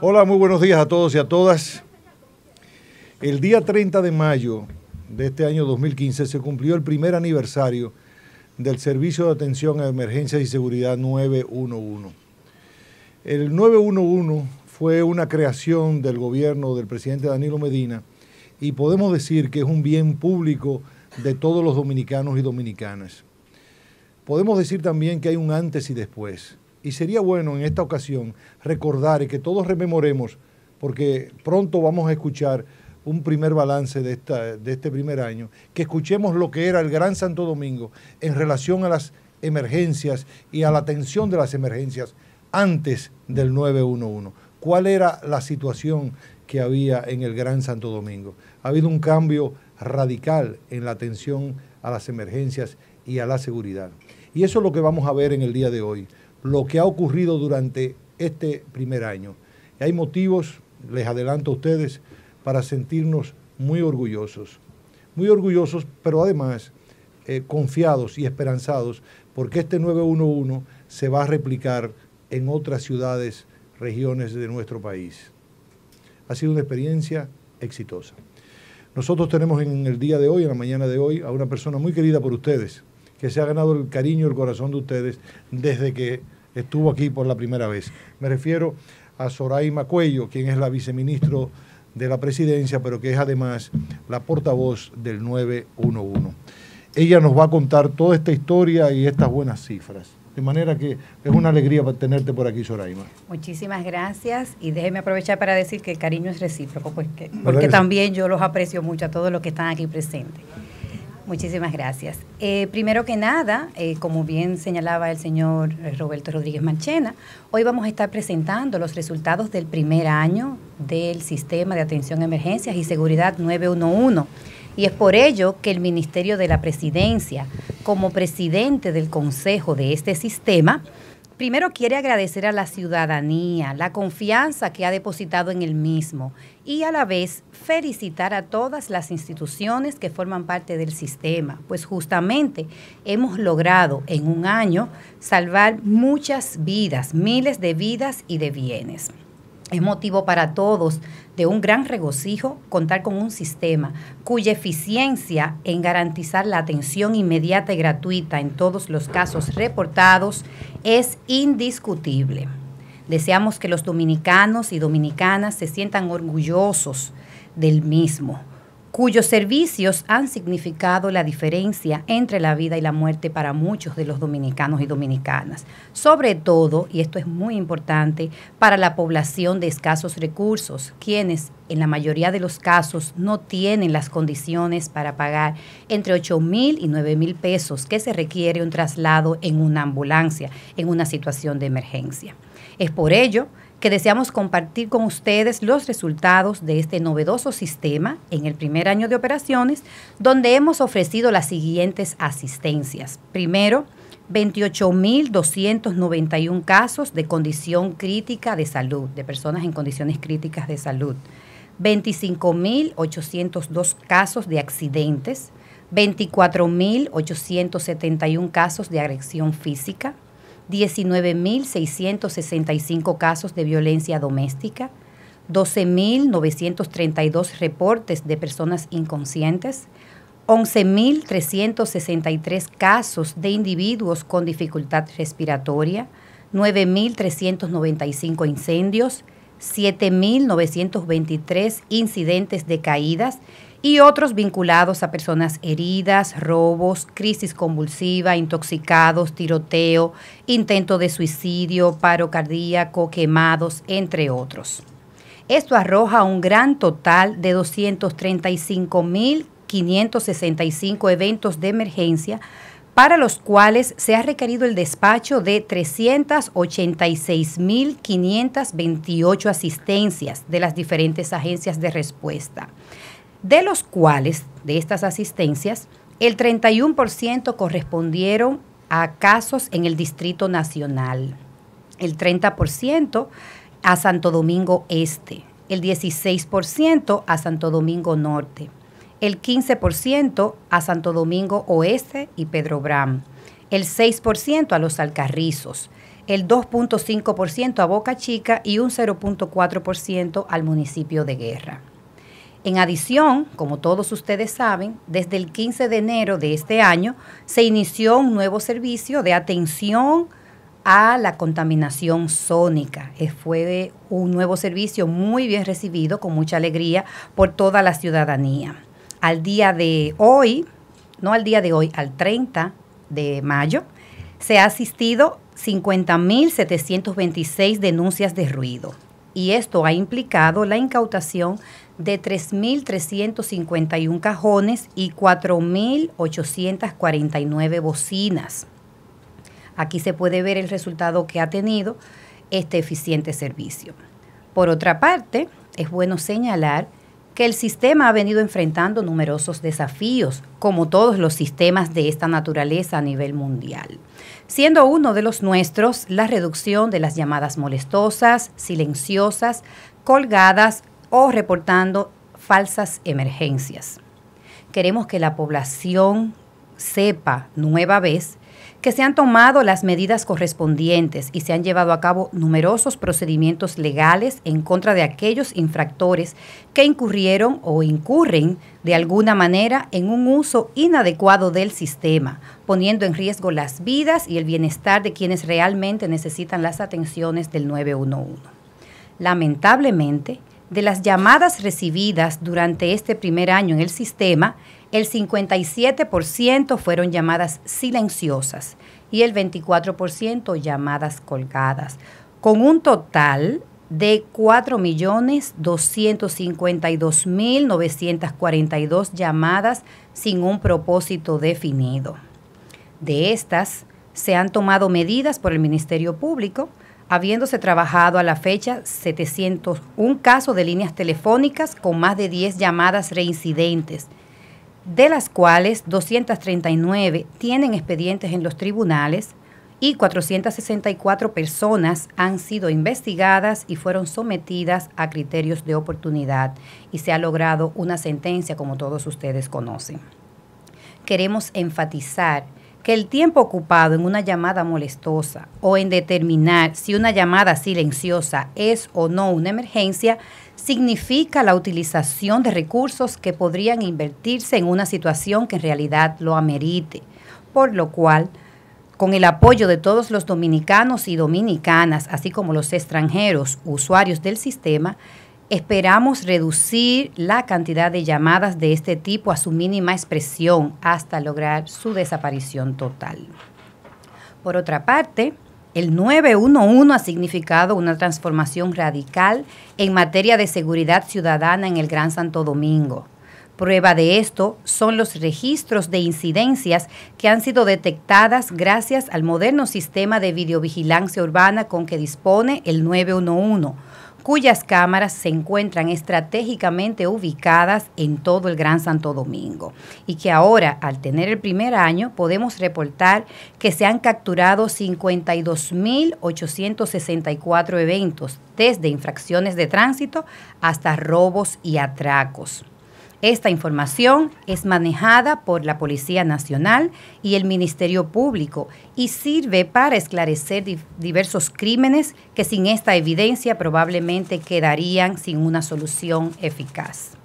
Hola, muy buenos días a todos y a todas. El día 30 de mayo de este año 2015 se cumplió el primer aniversario del Servicio de Atención a Emergencias y Seguridad 911. El 911 fue una creación del gobierno del presidente Danilo Medina y podemos decir que es un bien público de todos los dominicanos y dominicanas. Podemos decir también que hay un antes y después. Y sería bueno en esta ocasión recordar y que todos rememoremos, porque pronto vamos a escuchar un primer balance de, este primer año, que escuchemos lo que era el Gran Santo Domingo en relación a las emergencias y a la atención de las emergencias antes del 911. ¿Cuál era la situación que había en el Gran Santo Domingo? Ha habido un cambio radical en la atención a las emergencias y a la seguridad. Y eso es lo que vamos a ver en el día de hoy lo que ha ocurrido durante este primer año. Y hay motivos, les adelanto a ustedes, para sentirnos muy orgullosos. Muy orgullosos, pero además eh, confiados y esperanzados, porque este 911 se va a replicar en otras ciudades, regiones de nuestro país. Ha sido una experiencia exitosa. Nosotros tenemos en el día de hoy, en la mañana de hoy, a una persona muy querida por ustedes, que se ha ganado el cariño y el corazón de ustedes desde que estuvo aquí por la primera vez. Me refiero a Soraima Cuello, quien es la viceministro de la presidencia, pero que es además la portavoz del 911. Ella nos va a contar toda esta historia y estas buenas cifras. De manera que es una alegría tenerte por aquí, Soraima. Muchísimas gracias y déjeme aprovechar para decir que el cariño es recíproco, pues porque también yo los aprecio mucho a todos los que están aquí presentes. Muchísimas gracias. Eh, primero que nada, eh, como bien señalaba el señor eh, Roberto Rodríguez Manchena, hoy vamos a estar presentando los resultados del primer año del Sistema de Atención a Emergencias y Seguridad 911. Y es por ello que el Ministerio de la Presidencia, como presidente del Consejo de este sistema, primero quiere agradecer a la ciudadanía la confianza que ha depositado en el mismo y a la vez felicitar a todas las instituciones que forman parte del sistema, pues justamente hemos logrado en un año salvar muchas vidas, miles de vidas y de bienes. Es motivo para todos de un gran regocijo contar con un sistema cuya eficiencia en garantizar la atención inmediata y gratuita en todos los casos reportados es indiscutible. Deseamos que los dominicanos y dominicanas se sientan orgullosos del mismo cuyos servicios han significado la diferencia entre la vida y la muerte para muchos de los dominicanos y dominicanas, sobre todo, y esto es muy importante, para la población de escasos recursos, quienes en la mayoría de los casos no tienen las condiciones para pagar entre 8 mil y 9 mil pesos que se requiere un traslado en una ambulancia en una situación de emergencia. Es por ello que deseamos compartir con ustedes los resultados de este novedoso sistema en el primer año de operaciones, donde hemos ofrecido las siguientes asistencias. Primero, 28.291 casos de condición crítica de salud, de personas en condiciones críticas de salud. 25.802 casos de accidentes, 24.871 casos de agresión física, 19.665 casos de violencia doméstica, 12.932 reportes de personas inconscientes, 11.363 casos de individuos con dificultad respiratoria, 9.395 incendios, 7.923 incidentes de caídas y otros vinculados a personas heridas, robos, crisis convulsiva, intoxicados, tiroteo, intento de suicidio, paro cardíaco, quemados, entre otros. Esto arroja un gran total de 235.565 eventos de emergencia para los cuales se ha requerido el despacho de 386.528 asistencias de las diferentes agencias de respuesta de los cuales, de estas asistencias, el 31% correspondieron a casos en el Distrito Nacional, el 30% a Santo Domingo Este, el 16% a Santo Domingo Norte, el 15% a Santo Domingo Oeste y Pedro Bram, el 6% a los Alcarrizos, el 2.5% a Boca Chica y un 0.4% al municipio de Guerra. En adición, como todos ustedes saben, desde el 15 de enero de este año se inició un nuevo servicio de atención a la contaminación sónica. Eh, fue un nuevo servicio muy bien recibido, con mucha alegría, por toda la ciudadanía. Al día de hoy, no al día de hoy, al 30 de mayo, se ha asistido 50.726 denuncias de ruido y esto ha implicado la incautación de 3.351 cajones y 4.849 bocinas. Aquí se puede ver el resultado que ha tenido este eficiente servicio. Por otra parte, es bueno señalar que el sistema ha venido enfrentando numerosos desafíos, como todos los sistemas de esta naturaleza a nivel mundial, siendo uno de los nuestros la reducción de las llamadas molestosas, silenciosas, colgadas o reportando falsas emergencias. Queremos que la población sepa nueva vez que se han tomado las medidas correspondientes y se han llevado a cabo numerosos procedimientos legales en contra de aquellos infractores que incurrieron o incurren de alguna manera en un uso inadecuado del sistema, poniendo en riesgo las vidas y el bienestar de quienes realmente necesitan las atenciones del 911. Lamentablemente, de las llamadas recibidas durante este primer año en el sistema, el 57% fueron llamadas silenciosas y el 24% llamadas colgadas, con un total de 4.252.942 llamadas sin un propósito definido. De estas, se han tomado medidas por el Ministerio Público, habiéndose trabajado a la fecha 701 casos de líneas telefónicas con más de 10 llamadas reincidentes de las cuales 239 tienen expedientes en los tribunales y 464 personas han sido investigadas y fueron sometidas a criterios de oportunidad y se ha logrado una sentencia como todos ustedes conocen. Queremos enfatizar que el tiempo ocupado en una llamada molestosa o en determinar si una llamada silenciosa es o no una emergencia significa la utilización de recursos que podrían invertirse en una situación que en realidad lo amerite, por lo cual, con el apoyo de todos los dominicanos y dominicanas, así como los extranjeros usuarios del sistema, esperamos reducir la cantidad de llamadas de este tipo a su mínima expresión hasta lograr su desaparición total. Por otra parte, el 911 ha significado una transformación radical en materia de seguridad ciudadana en el Gran Santo Domingo. Prueba de esto son los registros de incidencias que han sido detectadas gracias al moderno sistema de videovigilancia urbana con que dispone el 911 cuyas cámaras se encuentran estratégicamente ubicadas en todo el Gran Santo Domingo y que ahora, al tener el primer año, podemos reportar que se han capturado 52.864 eventos, desde infracciones de tránsito hasta robos y atracos. Esta información es manejada por la Policía Nacional y el Ministerio Público y sirve para esclarecer diversos crímenes que sin esta evidencia probablemente quedarían sin una solución eficaz.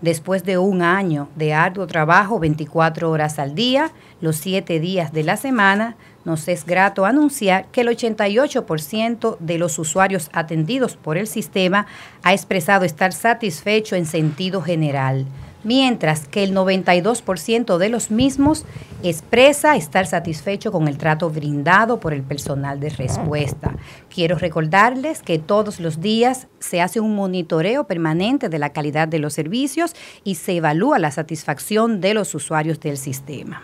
Después de un año de arduo trabajo 24 horas al día, los 7 días de la semana, nos es grato anunciar que el 88% de los usuarios atendidos por el sistema ha expresado estar satisfecho en sentido general, mientras que el 92% de los mismos expresa estar satisfecho con el trato brindado por el personal de respuesta. Quiero recordarles que todos los días se hace un monitoreo permanente de la calidad de los servicios y se evalúa la satisfacción de los usuarios del sistema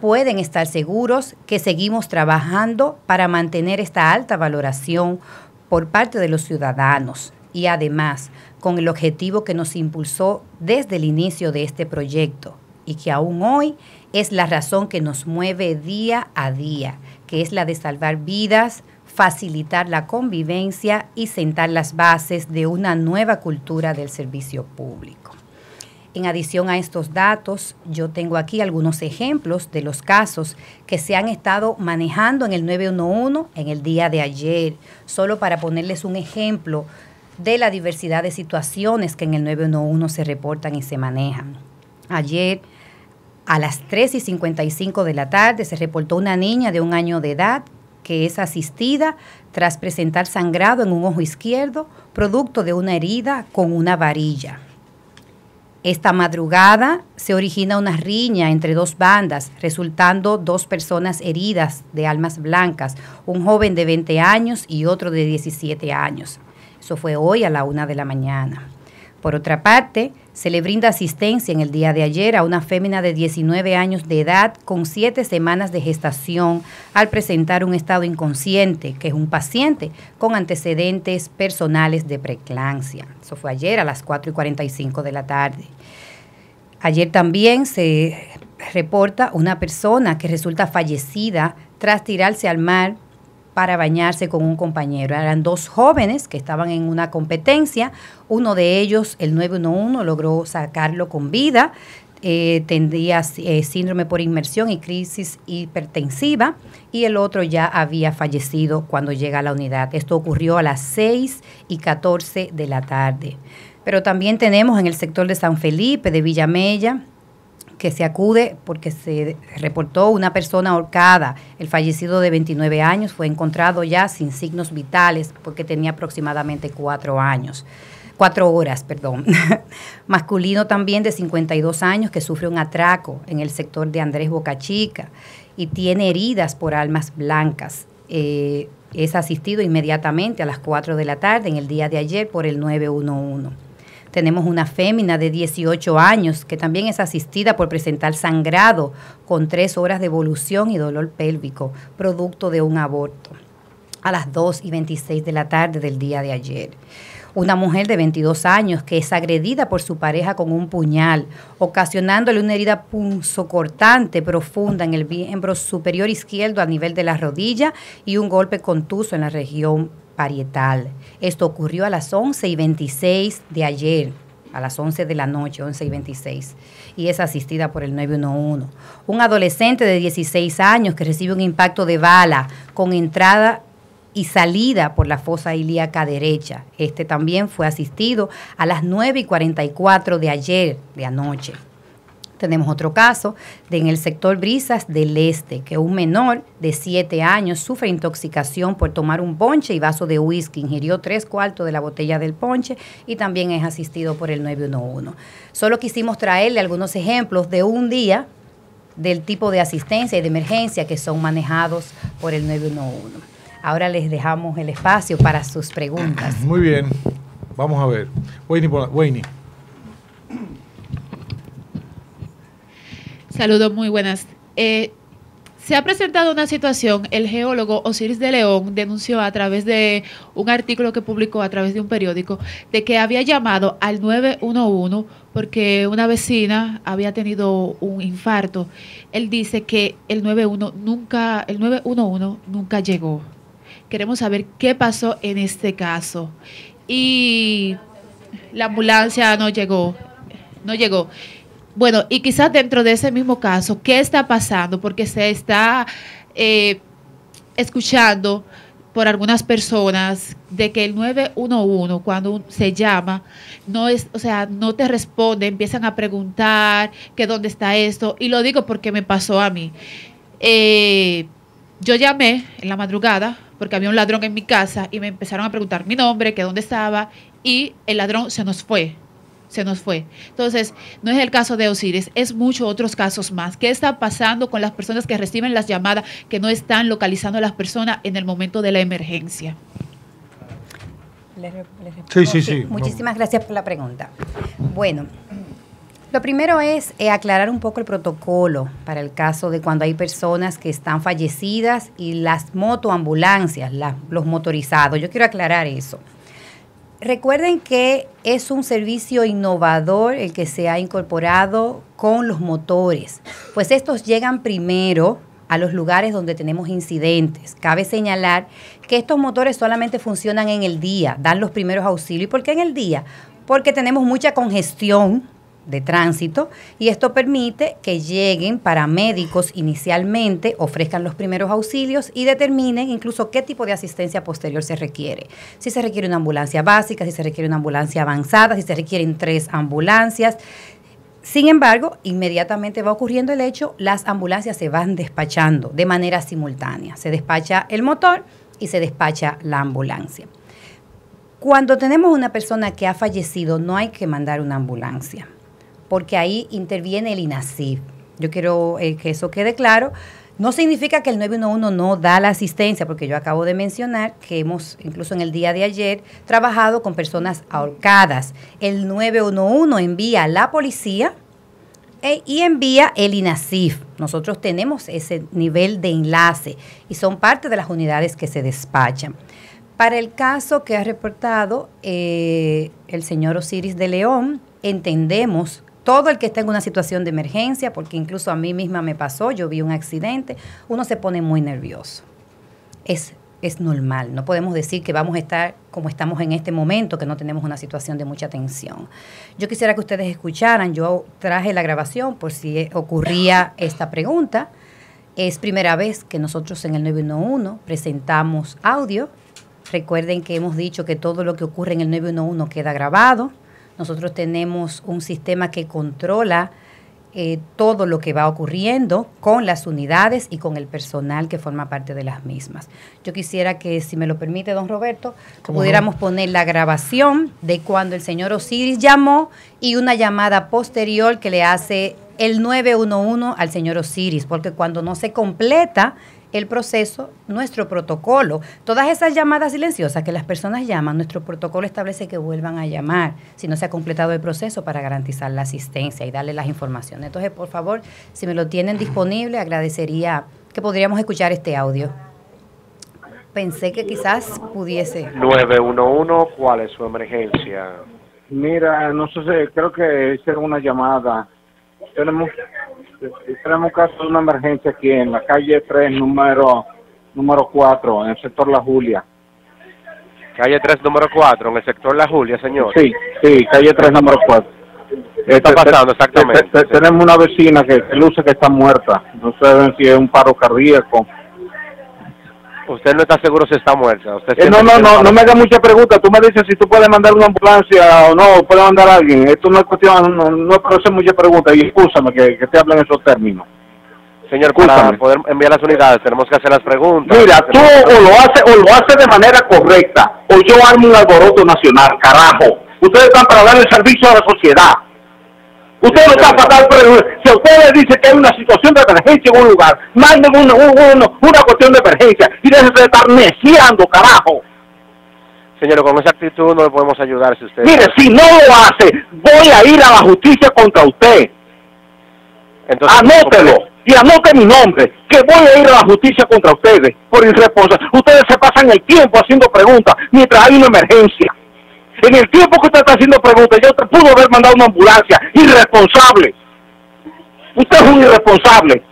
pueden estar seguros que seguimos trabajando para mantener esta alta valoración por parte de los ciudadanos y además con el objetivo que nos impulsó desde el inicio de este proyecto y que aún hoy es la razón que nos mueve día a día, que es la de salvar vidas, facilitar la convivencia y sentar las bases de una nueva cultura del servicio público. En adición a estos datos, yo tengo aquí algunos ejemplos de los casos que se han estado manejando en el 911 en el día de ayer, solo para ponerles un ejemplo de la diversidad de situaciones que en el 911 se reportan y se manejan. Ayer, a las 3 y 55 de la tarde, se reportó una niña de un año de edad que es asistida tras presentar sangrado en un ojo izquierdo, producto de una herida con una varilla. Esta madrugada se origina una riña entre dos bandas, resultando dos personas heridas de almas blancas, un joven de 20 años y otro de 17 años. Eso fue hoy a la una de la mañana. Por otra parte, se le brinda asistencia en el día de ayer a una fémina de 19 años de edad con 7 semanas de gestación al presentar un estado inconsciente, que es un paciente con antecedentes personales de preeclampsia. Eso fue ayer a las 4 y 45 de la tarde. Ayer también se reporta una persona que resulta fallecida tras tirarse al mar para bañarse con un compañero. Eran dos jóvenes que estaban en una competencia. Uno de ellos, el 911, logró sacarlo con vida. Eh, tendría eh, síndrome por inmersión y crisis hipertensiva y el otro ya había fallecido cuando llega a la unidad. Esto ocurrió a las 6 y 14 de la tarde. Pero también tenemos en el sector de San Felipe, de Villamella, que se acude porque se reportó una persona ahorcada. El fallecido de 29 años fue encontrado ya sin signos vitales porque tenía aproximadamente cuatro años. Cuatro horas, perdón. Masculino también de 52 años que sufre un atraco en el sector de Andrés Bocachica y tiene heridas por almas blancas. Eh, es asistido inmediatamente a las 4 de la tarde en el día de ayer por el 911. Tenemos una fémina de 18 años que también es asistida por presentar sangrado con tres horas de evolución y dolor pélvico, producto de un aborto, a las 2 y 26 de la tarde del día de ayer. Una mujer de 22 años que es agredida por su pareja con un puñal, ocasionándole una herida punzocortante profunda en el miembro superior izquierdo a nivel de la rodilla y un golpe contuso en la región parietal. Esto ocurrió a las 11 y 26 de ayer, a las 11 de la noche, 11 y 26, y es asistida por el 911. Un adolescente de 16 años que recibe un impacto de bala con entrada y salida por la fosa ilíaca derecha. Este también fue asistido a las 9 y 44 de ayer, de anoche. Tenemos otro caso en el sector Brisas del Este, que un menor de 7 años sufre intoxicación por tomar un ponche y vaso de whisky. Ingirió tres cuartos de la botella del ponche y también es asistido por el 911. Solo quisimos traerle algunos ejemplos de un día del tipo de asistencia y de emergencia que son manejados por el 911. Ahora les dejamos el espacio para sus preguntas. Muy bien, vamos a ver. Wayne. Saludos, muy buenas. Eh, se ha presentado una situación, el geólogo Osiris de León denunció a través de un artículo que publicó a través de un periódico de que había llamado al 911 porque una vecina había tenido un infarto. Él dice que el 911 nunca, el 911 nunca llegó. Queremos saber qué pasó en este caso. Y la ambulancia no llegó, no llegó. Bueno, y quizás dentro de ese mismo caso, ¿qué está pasando? Porque se está eh, escuchando por algunas personas de que el 911 cuando se llama no es, o sea, no te responde, empiezan a preguntar que dónde está esto y lo digo porque me pasó a mí. Eh, yo llamé en la madrugada porque había un ladrón en mi casa y me empezaron a preguntar mi nombre, que dónde estaba y el ladrón se nos fue se nos fue. Entonces, no es el caso de Osiris, es muchos otros casos más. ¿Qué está pasando con las personas que reciben las llamadas que no están localizando a las personas en el momento de la emergencia? sí, sí, sí. Muchísimas gracias por la pregunta. Bueno, lo primero es eh, aclarar un poco el protocolo para el caso de cuando hay personas que están fallecidas y las motoambulancias, los motorizados. Yo quiero aclarar eso. Recuerden que es un servicio innovador el que se ha incorporado con los motores, pues estos llegan primero a los lugares donde tenemos incidentes. Cabe señalar que estos motores solamente funcionan en el día, dan los primeros auxilios. ¿Y por qué en el día? Porque tenemos mucha congestión de tránsito y esto permite que lleguen paramédicos inicialmente, ofrezcan los primeros auxilios y determinen incluso qué tipo de asistencia posterior se requiere. Si se requiere una ambulancia básica, si se requiere una ambulancia avanzada, si se requieren tres ambulancias. Sin embargo, inmediatamente va ocurriendo el hecho, las ambulancias se van despachando de manera simultánea. Se despacha el motor y se despacha la ambulancia. Cuando tenemos una persona que ha fallecido, no hay que mandar una ambulancia, porque ahí interviene el INASIF. Yo quiero eh, que eso quede claro. No significa que el 911 no da la asistencia, porque yo acabo de mencionar que hemos, incluso en el día de ayer, trabajado con personas ahorcadas. El 911 envía a la policía e, y envía el INASIF. Nosotros tenemos ese nivel de enlace y son parte de las unidades que se despachan. Para el caso que ha reportado eh, el señor Osiris de León, entendemos todo el que está en una situación de emergencia, porque incluso a mí misma me pasó, yo vi un accidente, uno se pone muy nervioso. Es, es normal, no podemos decir que vamos a estar como estamos en este momento, que no tenemos una situación de mucha tensión. Yo quisiera que ustedes escucharan, yo traje la grabación por si ocurría esta pregunta. Es primera vez que nosotros en el 911 presentamos audio Recuerden que hemos dicho que todo lo que ocurre en el 911 queda grabado. Nosotros tenemos un sistema que controla eh, todo lo que va ocurriendo con las unidades y con el personal que forma parte de las mismas. Yo quisiera que, si me lo permite, don Roberto, pudiéramos poner la grabación de cuando el señor Osiris llamó y una llamada posterior que le hace el 911 al señor Osiris, porque cuando no se completa el proceso, nuestro protocolo. Todas esas llamadas silenciosas que las personas llaman, nuestro protocolo establece que vuelvan a llamar si no se ha completado el proceso para garantizar la asistencia y darle las informaciones. Entonces, por favor, si me lo tienen disponible, agradecería que podríamos escuchar este audio. Pensé que quizás pudiese. 911, ¿cuál es su emergencia? Mira, no sé, creo que hicieron una llamada. Tenemos tenemos un caso de una emergencia aquí en la calle 3, número número 4, en el sector La Julia. Calle 3, número 4, en el sector La Julia, señor. Sí, sí, calle 3, número 4. ¿Qué está este, pasando exactamente? tenemos una vecina que, que luce que está muerta. No sé si es un paro cardíaco usted no está seguro si está muerta. Usted eh, no, no, no, no me haga muchas preguntas. Tú me dices si tú puedes mandar una ambulancia o no, puedes mandar a alguien. Esto no es cuestión, no, no es hacer muchas preguntas. Y escúchame que, que te hablen en esos términos. Señor, para poder enviar las unidades tenemos que hacer las preguntas. Mira, tú o lo haces o lo haces de manera correcta o yo armo un alboroto nacional, carajo. Ustedes están para dar el servicio a la sociedad. Usted no está pasando, pero si usted le dice que hay una situación de emergencia en un lugar, manden una, una, una cuestión de emergencia y déjese de estar neciando, carajo. Señor, con esa actitud no le podemos ayudar si usted... Mire, si no lo hace, voy a ir a la justicia contra usted. Entonces, Anótelo y anote mi nombre, que voy a ir a la justicia contra ustedes por irresponsable. Ustedes se pasan el tiempo haciendo preguntas mientras hay una emergencia. En el tiempo que usted está haciendo preguntas, yo te pudo haber mandado una ambulancia. Irresponsable. Usted es un irresponsable.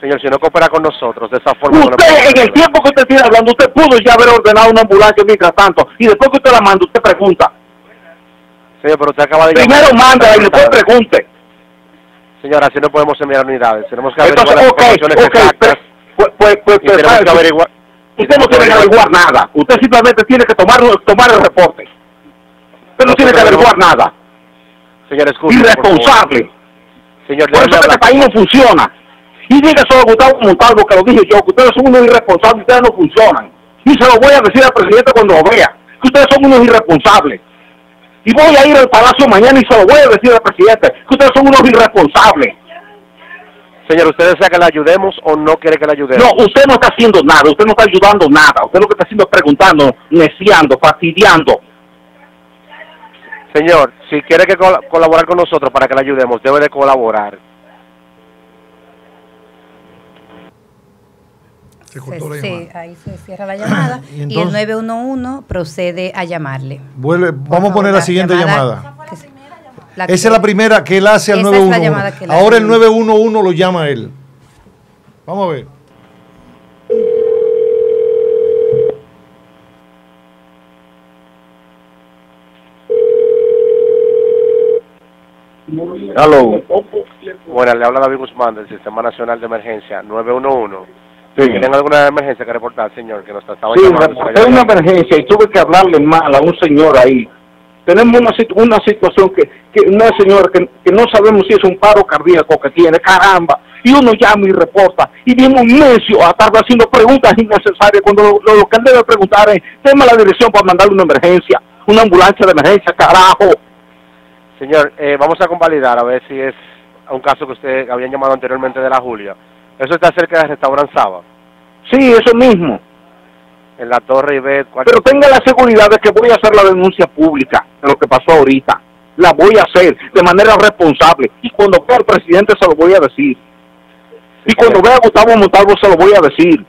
Señor, si no coopera con nosotros de esa forma... Usted, en el tiempo que usted tiene hablando, usted pudo ya haber ordenado una ambulancia mientras tanto. Y después que usted la manda, usted pregunta. Señor, pero usted acaba de... Primero manda y después pregunte. Señora, si no podemos enviar unidades. Tenemos que averiguar Entonces, las okay, exactas. Pues, pues, pues, pues, tenemos que averiguar... Usted no tiene que averiguar nada. Usted simplemente tiene que tomar, tomar el reporte. Usted no, tiene que averiguar nada. Señor, Irresponsable. Señor, por eso este país no funciona. Y diga eso a Gustavo Montalvo, que lo dije yo, que ustedes son unos irresponsables, ustedes no funcionan. Y se lo voy a decir al presidente cuando lo vea, que ustedes son unos irresponsables. Y voy a ir al palacio mañana y se lo voy a decir al presidente, que ustedes son unos irresponsables. Señor, ¿usted desea que le ayudemos o no quiere que le ayudemos? No, usted no está haciendo nada, usted no está ayudando nada. Usted lo que está haciendo es preguntando, neciando, fastidiando. Señor, si quiere que colaborar con nosotros para que le ayudemos, debe de colaborar. Se cortó la llamada. Sí, ahí se cierra la llamada y, el 911 procede a llamarle. Vuelve, vamos a poner la, siguiente llamada. Esa es la primera que él hace al 911. Ahora el 911 lo llama a él. Vamos a ver. Aló. Bueno, le habla David Guzmán del Sistema Nacional de Emergencia 911. Sí. ¿Tienen alguna emergencia que reportar, señor? Que nos estaba sí, reporté una emergencia y tuve que hablarle mal a un señor ahí. Tenemos una, una situación que, que una señora que, que no sabemos si es un paro cardíaco que tiene, caramba y uno llama y reporta y viene un necio a estar haciendo preguntas innecesarias cuando lo, que él debe preguntar es tema la dirección para mandarle una emergencia, una ambulancia de emergencia, carajo. Señor, eh, vamos a convalidar a ver si es un caso que usted había llamado anteriormente de la Julia. Eso está cerca del restaurante Saba. Sí, eso mismo. En la Torre Ibet. Pero tenga la seguridad de que voy a hacer la denuncia pública de lo que pasó ahorita. La voy a hacer de manera responsable. Y cuando vea al presidente se lo voy a decir. Y cuando vea a Gustavo Montalvo se lo voy a decir.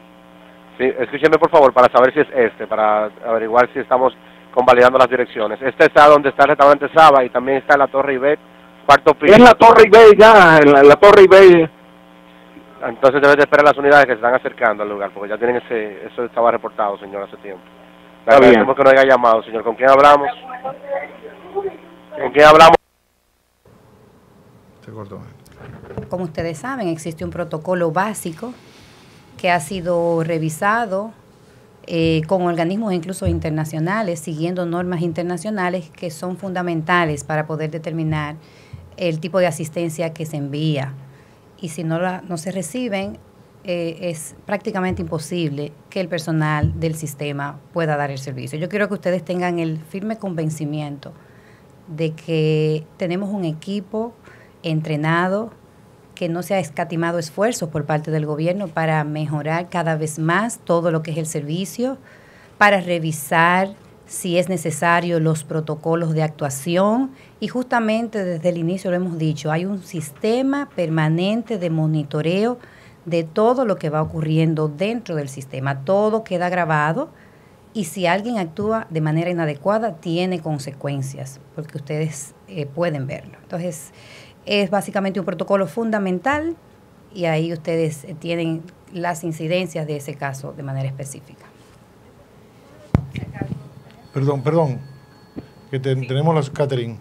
Sí, escúcheme por favor para saber si es este, para averiguar si estamos convalidando las direcciones. Este está donde está el restaurante Saba y también está en la Torre Ibet, cuarto piso. En la Torre Ibet ya, en la, Torre Ibet. Entonces debe de esperar las unidades que se están acercando al lugar, porque ya tienen ese, eso estaba reportado, señor, hace tiempo. Le agradecemos que no haya llamado, señor. ¿Con quién hablamos? ¿Con quién hablamos? Se cortó como ustedes saben, existe un protocolo básico que ha sido revisado eh, con organismos incluso internacionales, siguiendo normas internacionales que son fundamentales para poder determinar el tipo de asistencia que se envía. Y si no, no se reciben, eh, es prácticamente imposible que el personal del sistema pueda dar el servicio. Yo quiero que ustedes tengan el firme convencimiento de que tenemos un equipo entrenado, que no se ha escatimado esfuerzos por parte del gobierno para mejorar cada vez más todo lo que es el servicio, para revisar si es necesario los protocolos de actuación y justamente desde el inicio lo hemos dicho, hay un sistema permanente de monitoreo de todo lo que va ocurriendo dentro del sistema. Todo queda grabado y si alguien actúa de manera inadecuada tiene consecuencias, porque ustedes eh, pueden verlo. Entonces, es básicamente un protocolo fundamental y ahí ustedes eh, tienen las incidencias de ese caso de manera específica. Perdón, perdón, que tenemos las Catherine.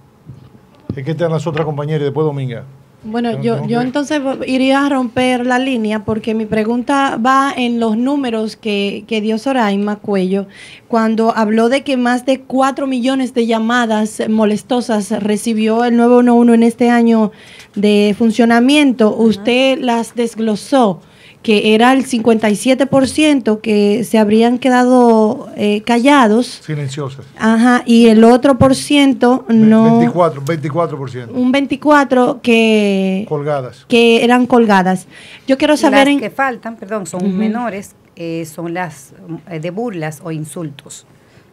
Es que están las otras compañeras y después Dominga. Bueno, yo, yo entonces iría a romper la línea porque mi pregunta va en los números que, que dio Soraima Cuello cuando habló de que más de 4 millones de llamadas molestosas recibió el 911 en este año de funcionamiento. Usted las desglosó que era el 57% que se habrían quedado eh, callados. Silenciosas. Ajá, y el otro por ciento no... 24, 24%. Un 24 que... Colgadas. Que eran colgadas. Yo quiero saber... Las que faltan, perdón, son menores, eh, son las eh, de burlas o insultos.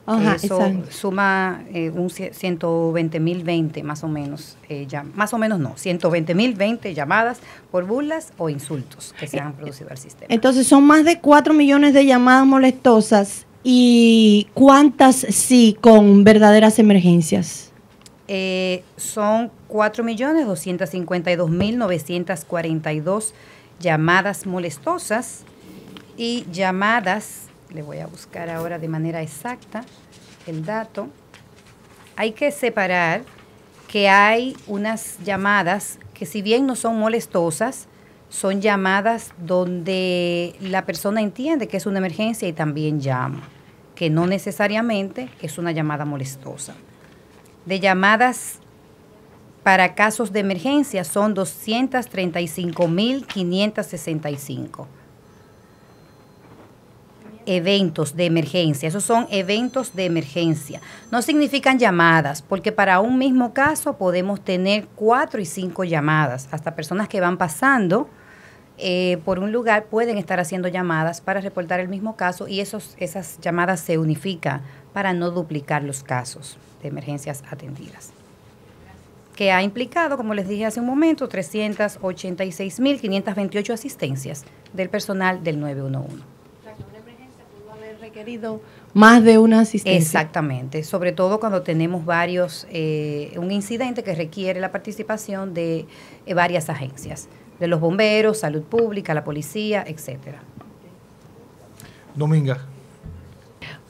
Eso suma eh, un 120 mil 20 más o menos, eh, ya, más o menos no, 120 mil 20 llamadas por burlas o insultos que se han producido al sistema. Entonces son más de 4 millones de llamadas molestosas y cuántas sí con verdaderas emergencias. Eh, son 4 millones 252 mil 942 llamadas molestosas y llamadas le voy a buscar ahora de manera exacta el dato, hay que separar que hay unas llamadas que si bien no son molestosas, son llamadas donde la persona entiende que es una emergencia y también llama, que no necesariamente es una llamada molestosa. De llamadas para casos de emergencia son 235.565 eventos de emergencia. Esos son eventos de emergencia. No significan llamadas, porque para un mismo caso podemos tener cuatro y cinco llamadas. Hasta personas que van pasando eh, por un lugar pueden estar haciendo llamadas para reportar el mismo caso y esos, esas llamadas se unifican para no duplicar los casos de emergencias atendidas que ha implicado, como les dije hace un momento, 386.528 asistencias del personal del 911 requerido más de una asistencia. Exactamente, sobre todo cuando tenemos varios, eh, un incidente que requiere la participación de eh, varias agencias, de los bomberos, salud pública, la policía, etcétera. Dominga.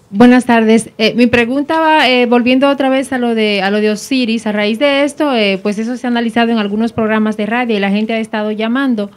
Buenas tardes. Eh, mi pregunta va, eh, volviendo otra vez a lo de a lo de Osiris, a raíz de esto, eh, pues eso se ha analizado en algunos programas de radio y la gente ha estado llamando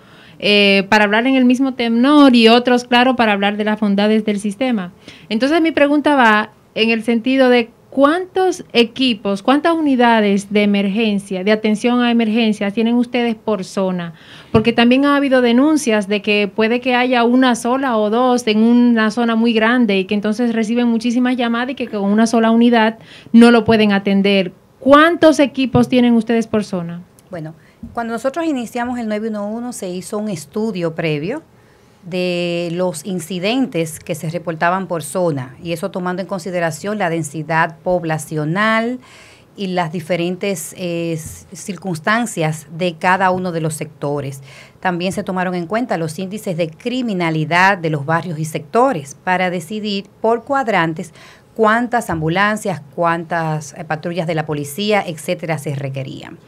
para hablar en el mismo tenor y otros, claro, para hablar de las bondades del sistema. Entonces mi pregunta va en el sentido de ¿Cuántos equipos, cuántas unidades de emergencia, de atención a emergencias tienen ustedes por zona? Porque también ha habido denuncias de que puede que haya una sola o dos en una zona muy grande y que entonces reciben muchísimas llamadas y que con una sola unidad no lo pueden atender. ¿Cuántos equipos tienen ustedes por zona? Bueno, cuando nosotros iniciamos el 911 se hizo un estudio previo de los incidentes que se reportaban por zona y eso tomando en consideración la densidad poblacional y las diferentes eh, circunstancias de cada uno de los sectores. También se tomaron en cuenta los índices de criminalidad de los barrios y sectores para decidir por cuadrantes cuántas ambulancias, cuántas eh, patrullas de la policía, etcétera, se requerían.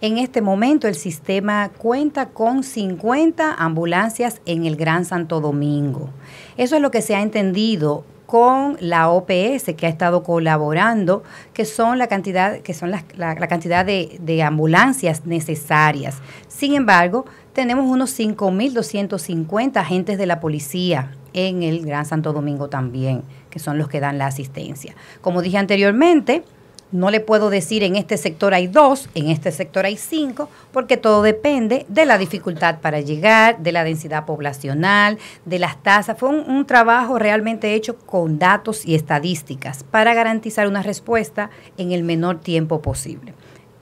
En este momento el sistema cuenta con 50 ambulancias en el Gran Santo Domingo. Eso es lo que se ha entendido con la OPS que ha estado colaborando, que son la cantidad, que son la, cantidad de, de, ambulancias necesarias. Sin embargo, tenemos unos 5.250 agentes de la policía en el Gran Santo Domingo también, que son los que dan la asistencia. Como dije anteriormente, no le puedo decir en este sector hay dos, en este sector hay cinco, porque todo depende de la dificultad para llegar, de la densidad poblacional, de las tasas. Fue un, trabajo realmente hecho con datos y estadísticas para garantizar una respuesta en el menor tiempo posible.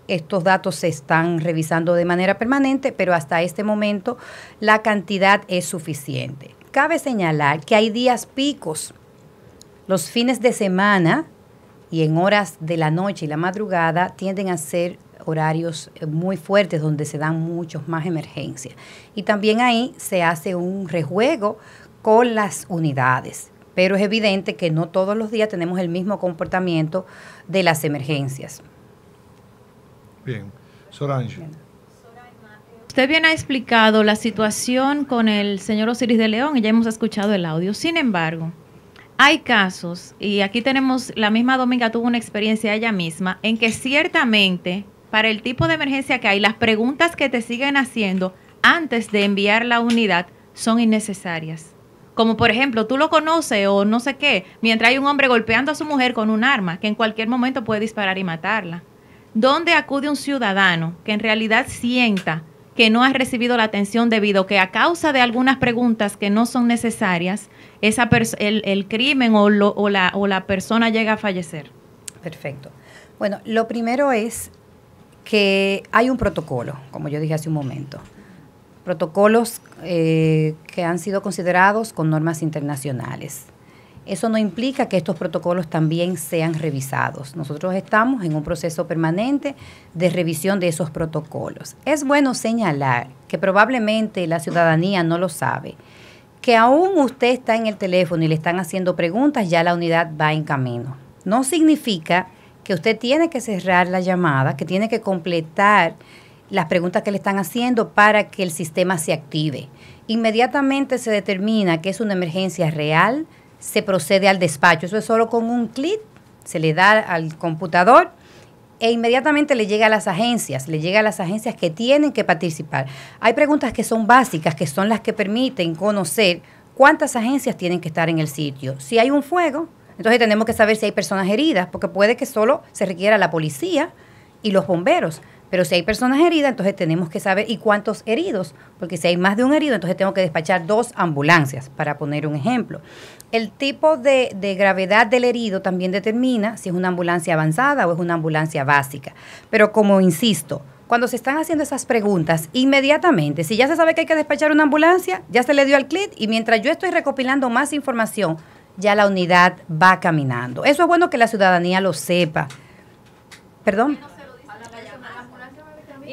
Estos datos se están revisando de manera permanente, pero hasta este momento la cantidad es suficiente. Cabe señalar que hay días picos. Los fines de semana y en horas de la noche y la madrugada tienden a ser horarios eh, muy fuertes donde se dan muchos más emergencias. Y también ahí se hace un rejuego con las unidades. Pero es evidente que no todos los días tenemos el mismo comportamiento de las emergencias. Bien. Sorange. Usted bien ha explicado la situación con el señor Osiris de León y ya hemos escuchado el audio. Sin embargo, hay casos, y aquí tenemos, la misma Dominga tuvo una experiencia ella misma, en que ciertamente para el tipo de emergencia que hay, las preguntas que te siguen haciendo antes de enviar la unidad son innecesarias. Como por ejemplo, tú lo conoces o no sé qué, mientras hay un hombre golpeando a su mujer con un arma que en cualquier momento puede disparar y matarla. ¿Dónde acude un ciudadano que en realidad sienta que no ha recibido la atención debido que a causa de algunas preguntas que no son necesarias, esa el, el, crimen o, o, la, o la persona llega a fallecer? Perfecto. Bueno, lo primero es que hay un protocolo, como yo dije hace un momento. Protocolos eh, que han sido considerados con normas internacionales. Eso no implica que estos protocolos también sean revisados. Nosotros estamos en un proceso permanente de revisión de esos protocolos. Es bueno señalar que probablemente la ciudadanía no lo sabe, que aún usted está en el teléfono y le están haciendo preguntas, ya la unidad va en camino. No significa que usted tiene que cerrar la llamada, que tiene que completar las preguntas que le están haciendo para que el sistema se active. Inmediatamente se determina que es una emergencia real, se procede al despacho. Eso es solo con un clic, se le da al computador e inmediatamente le llega a las agencias, le llega a las agencias que tienen que participar. Hay preguntas que son básicas, que son las que permiten conocer cuántas agencias tienen que estar en el sitio. Si hay un fuego, entonces tenemos que saber si hay personas heridas, porque puede que solo se requiera la policía y los bomberos. Pero si hay personas heridas, entonces tenemos que saber y cuántos heridos, porque si hay más de un herido, entonces tengo que despachar dos ambulancias, para poner un ejemplo. El tipo de, de, gravedad del herido también determina si es una ambulancia avanzada o es una ambulancia básica. Pero como insisto, cuando se están haciendo esas preguntas, inmediatamente, si ya se sabe que hay que despachar una ambulancia, ya se le dio al clic y mientras yo estoy recopilando más información, ya la unidad va caminando. Eso es bueno que la ciudadanía lo sepa. Perdón.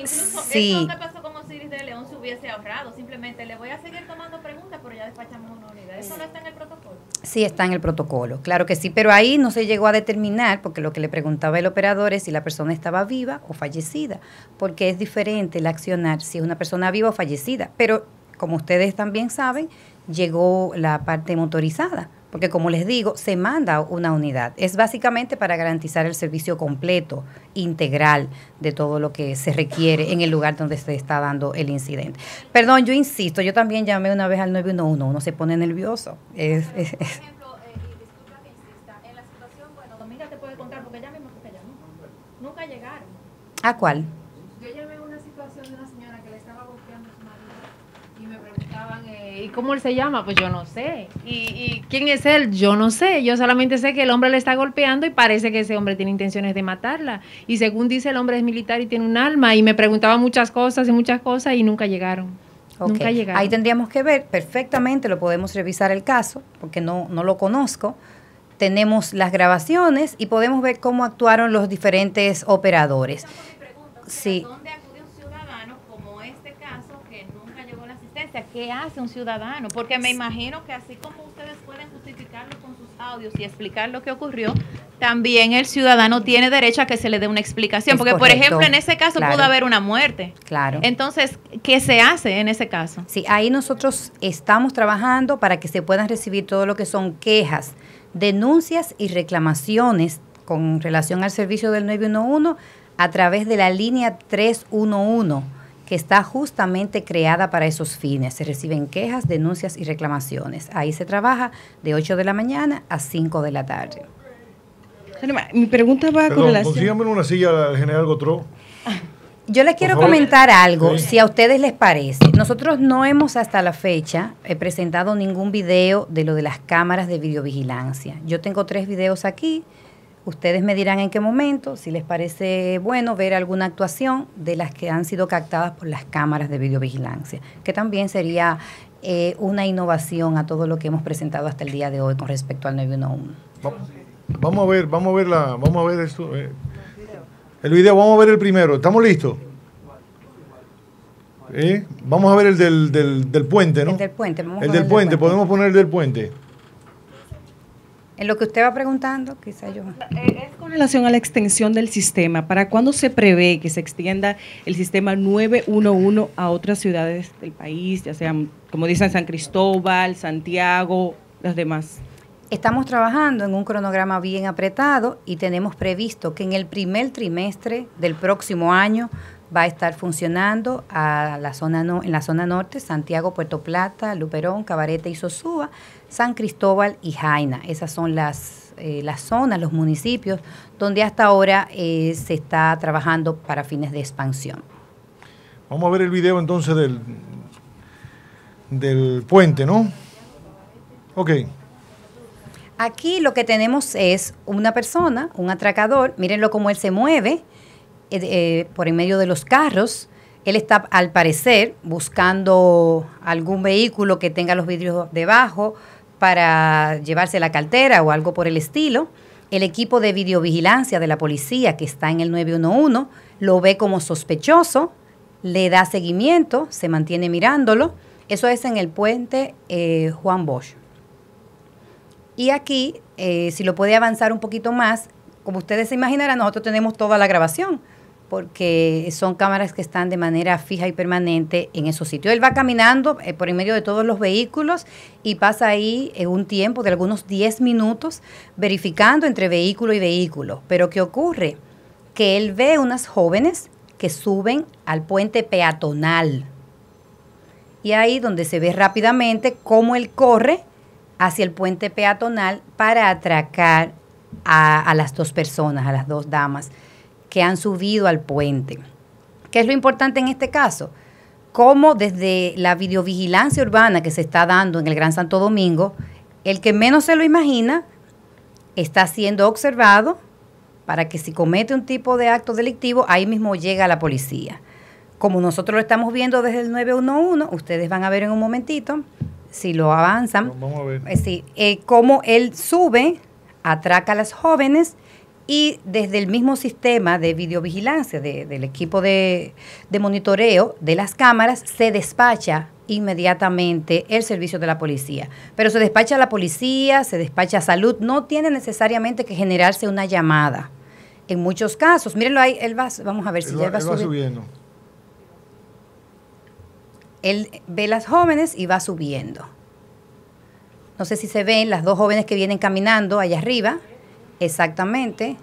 Incluso sí. eso que pasó con Osiris de León se hubiese ahorrado. Simplemente le voy a seguir tomando preguntas, pero ya despachamos una unidad. ¿Eso no está en el protocolo? Sí, está en el protocolo. Claro que sí, pero ahí no se llegó a determinar, porque lo que le preguntaba el operador es si la persona estaba viva o fallecida, porque es diferente el accionar si es una persona viva o fallecida. Pero, como ustedes también saben, llegó la parte motorizada porque como les digo, se manda una unidad. Es básicamente para garantizar el servicio completo, integral de todo lo que se requiere en el lugar donde se está dando el incidente. Perdón, yo insisto, yo también llamé una vez al 911, uno se pone nervioso. Es, es, es. ¿A cuál? Cómo él se llama? Pues yo no sé. ¿Y, quién es él? Yo no sé. Yo solamente sé que el hombre le está golpeando y parece que ese hombre tiene intenciones de matarla. Y según dice, el hombre es militar y tiene un alma. Y me preguntaba muchas cosas y muchas cosas y nunca llegaron. Nunca llegaron. Ahí tendríamos que ver perfectamente, lo podemos revisar el caso, porque no, no lo conozco. Tenemos las grabaciones y podemos ver cómo actuaron los diferentes operadores. Sí. ¿Qué hace un ciudadano? Porque me imagino que así como ustedes pueden justificarlo con sus audios y explicar lo que ocurrió, también el ciudadano tiene derecho a que se le dé una explicación. Porque, por ejemplo, en ese caso pudo haber una muerte. Claro. Entonces, ¿qué se hace en ese caso? Sí, ahí nosotros estamos trabajando para que se puedan recibir todo lo que son quejas, denuncias y reclamaciones con relación al servicio del 911 a través de la línea 311 que está justamente creada para esos fines. Se reciben quejas, denuncias y reclamaciones. Ahí se trabaja de 8 de la mañana a 5 de la tarde. Mi pregunta va con relación... una silla al general Gotró. Yo les quiero comentar algo, si a ustedes les parece. Nosotros no hemos hasta la fecha eh, presentado ningún video de lo de las cámaras de videovigilancia. Yo tengo tres videos aquí Ustedes me dirán en qué momento, si les parece bueno ver alguna actuación de las que han sido captadas por las cámaras de videovigilancia, que también sería eh, una innovación a todo lo que hemos presentado hasta el día de hoy con respecto al 911. Vamos a ver, vamos a ver la, vamos a ver esto. Eh. El video, vamos a ver el primero. ¿Estamos listos? ¿Eh? Vamos a ver el del, del, del puente, ¿no? El del puente. el del puente, podemos poner el del puente. En lo que usted va preguntando, quizá yo. Eh, es con relación a la extensión del sistema. ¿Para cuándo se prevé que se extienda el sistema 911 a otras ciudades del país, ya sean, como dicen, San Cristóbal, Santiago, las demás? Estamos trabajando en un cronograma bien apretado y tenemos previsto que en el primer trimestre del próximo año va a estar funcionando a la zona en la zona norte, Santiago, Puerto Plata, Luperón, Cabarete y Sosúa, San Cristóbal y Jaina. Esas son las, eh, las zonas, los municipios donde hasta ahora eh, se está trabajando para fines de expansión. Vamos a ver el video entonces del, del puente, ¿no? Ok. Aquí lo que tenemos es una persona, un atracador, mírenlo cómo él se mueve eh, eh, por en medio de los carros. Él está, al parecer, buscando algún vehículo que tenga los vidrios debajo para llevarse la cartera o algo por el estilo. El equipo de videovigilancia de la policía que está en el 911 lo ve como sospechoso, le da seguimiento, se mantiene mirándolo. Eso es en el puente eh, Juan Bosch. Y aquí, si lo puede avanzar un poquito más, como ustedes se imaginarán, nosotros tenemos toda la grabación porque son cámaras que están de manera fija y permanente en esos sitios. Él va caminando eh, por en medio de todos los vehículos y pasa ahí en un tiempo de algunos 10 minutos verificando entre vehículo y vehículo. Pero ¿qué ocurre? Que él ve unas jóvenes que suben al puente peatonal. Y ahí donde se ve rápidamente cómo él corre hacia el puente peatonal para atracar a las dos personas, a las dos damas que han subido al puente. ¿Qué es lo importante en este caso? Cómo desde la videovigilancia urbana que se está dando en el Gran Santo Domingo, el que menos se lo imagina está siendo observado para que si comete un tipo de acto delictivo, ahí mismo llega la policía. Como nosotros lo estamos viendo desde el 911, ustedes van a ver en un momentito, si lo avanzan, Vamos a ver. Eh, eh, cómo él sube, atraca a las jóvenes y desde el mismo sistema de videovigilancia del equipo de, monitoreo de las cámaras se despacha inmediatamente el servicio de la policía. Pero se despacha a la policía, se despacha a salud, no tiene necesariamente que generarse una llamada. En muchos casos, mírenlo ahí, él va, vamos a ver si ya va, subiendo. Él ve las jóvenes y va subiendo. No sé si se ven las dos jóvenes que vienen caminando allá arriba. Exactamente.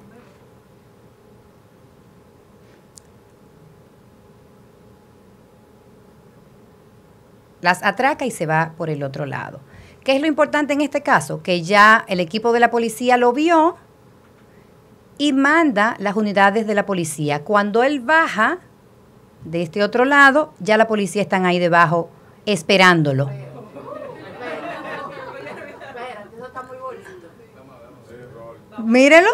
Las atraca y se va por el otro lado. ¿Qué es lo importante en este caso? Que ya el equipo de la policía lo vio y manda las unidades de la policía. Cuando él baja de este otro lado, ya la policía están ahí debajo esperándolo. Mírelo.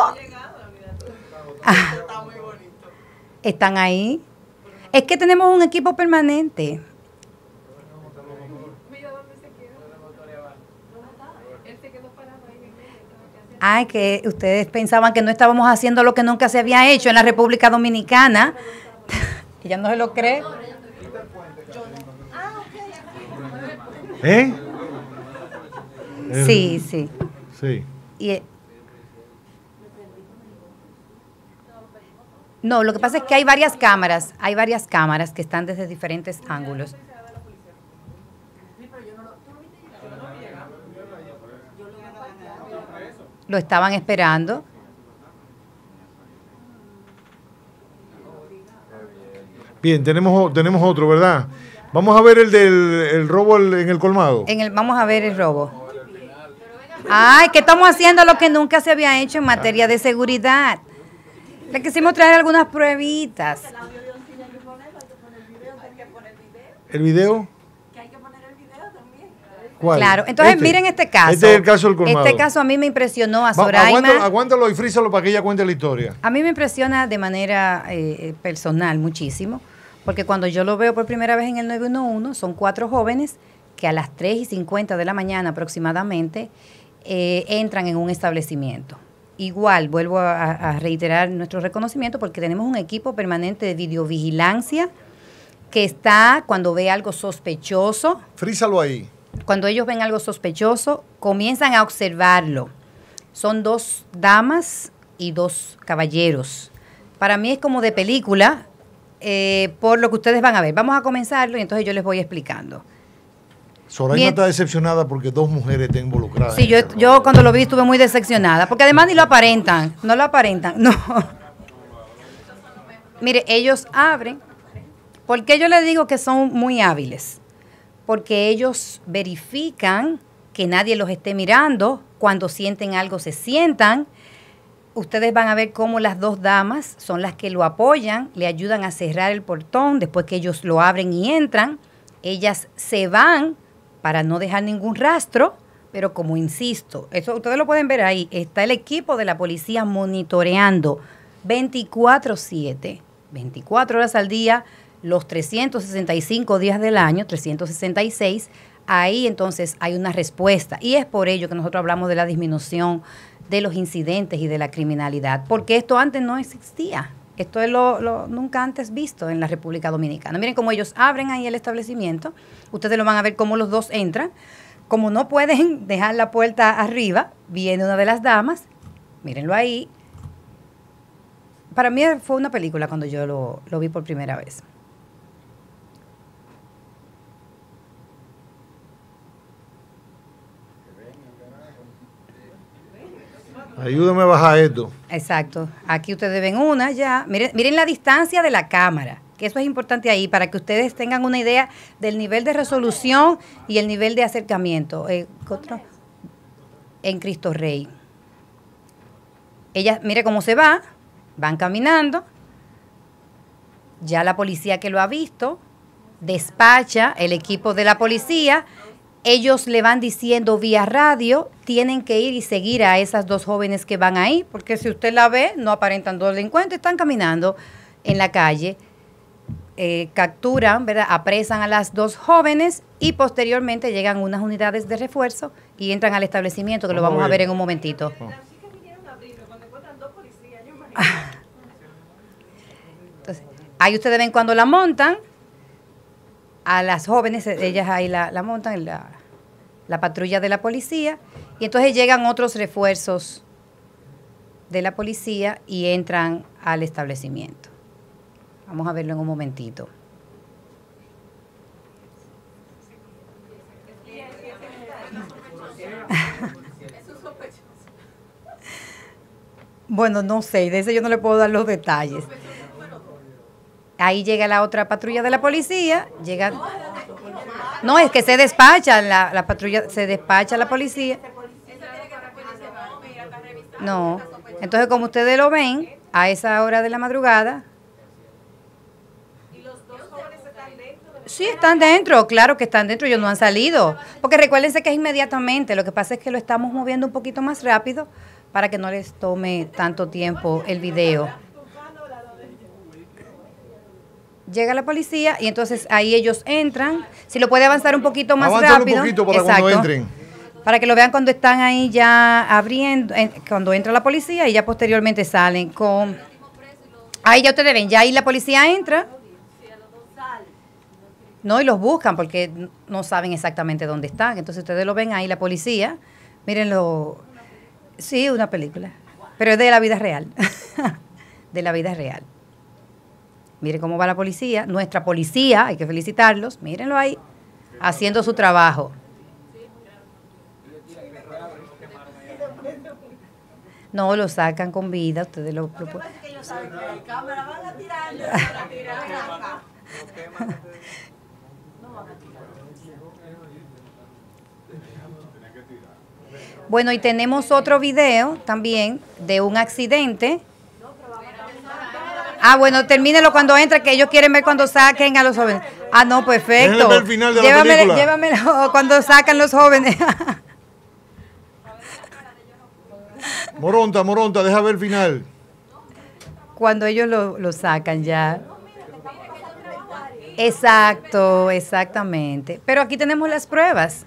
Ah. están ahí. Es que tenemos un equipo permanente. Ay, que ustedes pensaban que no estábamos haciendo lo que nunca se había hecho en la República Dominicana. Ella no se lo cree. ¿Eh? Sí, sí. Sí. Y, no, lo que pasa es que hay varias cámaras, hay varias cámaras que están desde diferentes ángulos. Lo estaban esperando. Bien, tenemos, tenemos otro, ¿verdad? Vamos a ver el del robo en el colmado. En el, vamos a ver el robo. Ay, que estamos haciendo lo que nunca se había hecho en materia de seguridad. Le quisimos traer algunas pruebitas. ¿El video? Claro, entonces Este. miren este caso. Este es el caso del colmado. Este caso a mí me impresionó a Soraima. aguántalo, aguántalo y frízalo para que ella cuente la historia. A mí me impresiona de manera eh, personal muchísimo, porque cuando yo lo veo por primera vez en el 911, son cuatro jóvenes que a las 3 y 50 de la mañana aproximadamente eh, entran en un establecimiento. Igual, vuelvo a, a reiterar nuestro reconocimiento porque tenemos un equipo permanente de videovigilancia que está cuando ve algo sospechoso, Frízalo ahí. cuando ellos ven algo sospechoso, comienzan a observarlo. Son dos damas y dos caballeros. Para mí es como de película, eh, por lo que ustedes van a ver. Vamos a comenzarlo y entonces yo les voy explicando. Bien. está decepcionada porque dos mujeres están involucradas. Sí, yo, este yo cuando lo vi estuve muy decepcionada, porque además ni lo aparentan, no lo aparentan, no. Mire, ellos abren, porque yo les digo que son muy hábiles, porque ellos verifican que nadie los esté mirando, cuando sienten algo se sientan. Ustedes van a ver cómo las dos damas son las que lo apoyan, le ayudan a cerrar el portón después que ellos lo abren y entran. Ellas se van para no dejar ningún rastro, pero como insisto, eso ustedes lo pueden ver ahí, está el equipo de la policía monitoreando 24/7, 24 horas al día, los 365 días del año, 366, ahí entonces hay una respuesta. Y es por ello que nosotros hablamos de la disminución de los incidentes y de la criminalidad, porque esto antes no existía. Esto es lo, lo nunca antes visto en la República Dominicana. Miren cómo ellos abren ahí el establecimiento. Ustedes lo van a ver cómo los dos entran. Como no pueden dejar la puerta arriba, viene una de las damas. Mírenlo ahí. Para mí fue una película cuando yo lo, lo vi por primera vez. Ayúdame a bajar esto. Exacto. Aquí ustedes ven una ya. Miren, miren la distancia de la cámara, que eso es importante ahí para que ustedes tengan una idea del nivel de resolución y el nivel de acercamiento. Eh, ¿qué otro? En Cristo Rey. Ella, mire cómo se va, van caminando. Ya la policía que lo ha visto despacha el equipo de la policía. Ellos le van diciendo vía radio, tienen que ir y seguir a esas dos jóvenes que van ahí, porque si usted la ve, no aparentan dos delincuentes, están caminando en la calle. Eh, capturan, ¿verdad? apresan a las dos jóvenes y posteriormente llegan unas unidades de refuerzo y entran al establecimiento, que lo Vamos a ver en un momentito. Entonces, ahí ustedes ven cuando la montan, a las jóvenes, ellas ahí la, la montan en la, la patrulla de la policía, y entonces llegan otros refuerzos de la policía y entran al establecimiento. Vamos a verlo en un momentito. Bueno, no sé, de ese yo no le puedo dar los detalles. Ahí llega la otra patrulla de la policía, llega no, es que se despacha, la, la patrulla, se despacha la policía. No, entonces como ustedes lo ven, a esa hora de la madrugada, Sí, están dentro, claro que están dentro, ellos no han salido. Porque recuérdense que es inmediatamente, lo que pasa es que lo estamos moviendo un poquito más rápido para que no les tome tanto tiempo el video. Llega la policía y entonces ahí ellos entran. Si lo puede avanzar un poquito más rápido. un poquito para cuando entren. Para que lo vean cuando están ahí ya abriendo, cuando entra la policía y ya posteriormente salen con... Ahí ya ustedes ven, ya ahí la policía entra no, y los buscan porque no saben exactamente dónde están. Entonces ustedes lo ven ahí, la policía. Mírenlo. Sí, una película. Pero es de la vida real. de la vida real. Miren cómo va la policía. Nuestra policía, hay que felicitarlos. Mírenlo ahí, haciendo su trabajo. No, lo sacan con vida. Ustedes lo, lo Bueno, y tenemos otro video también de un accidente. Ah, bueno, termínelo cuando entre, que ellos quieren ver cuando saquen a los jóvenes. Ah, no, perfecto. El final de llévame, llévamelo cuando sacan los jóvenes. Moronta, Moronta, deja ver el final. Cuando ellos lo, lo sacan ya. Exacto, exactamente. Pero aquí tenemos las pruebas.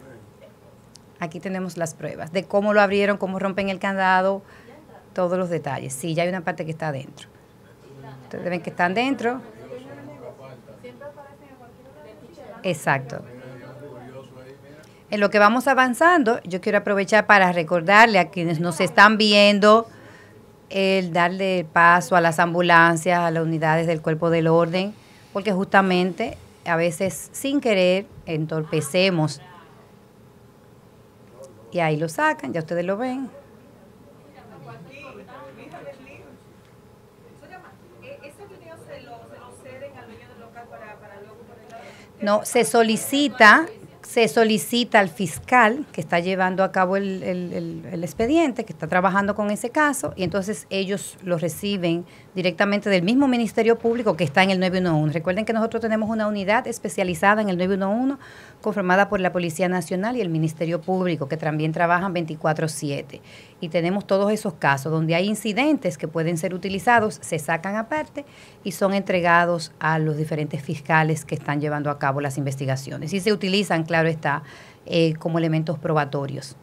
Aquí tenemos las pruebas de cómo lo abrieron, cómo rompen el candado, todos los detalles. Sí, ya hay una parte que está adentro. Ustedes ven que están dentro. Exacto. En lo que vamos avanzando, yo quiero aprovechar para recordarle a quienes nos están viendo el darle paso a las ambulancias, a las unidades del cuerpo del orden porque justamente a veces sin querer entorpecemos. Y ahí lo sacan, ya ustedes lo ven. No, se solicita se solicita al fiscal que está llevando a cabo el, el, expediente, que está trabajando con ese caso, y entonces ellos lo reciben directamente del mismo Ministerio Público que está en el 911. Recuerden que nosotros tenemos una unidad especializada en el 911 conformada por la Policía Nacional y el Ministerio Público, que también trabajan 24/7. Y tenemos todos esos casos donde hay incidentes que pueden ser utilizados, se sacan aparte y son entregados a los diferentes fiscales que están llevando a cabo las investigaciones. Y se utilizan, claro está, eh, como elementos probatorios